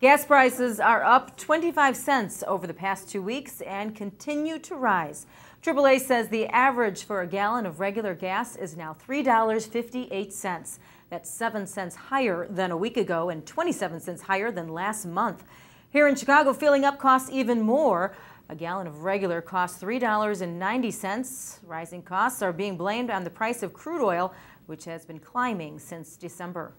Gas prices are up 25 cents over the past two weeks and continue to rise. AAA says the average for a gallon of regular gas is now $3.58. That's 7 cents higher than a week ago and 27 cents higher than last month. Here in Chicago, filling up costs even more. A gallon of regular costs $3.90. Rising costs are being blamed on the price of crude oil, which has been climbing since December.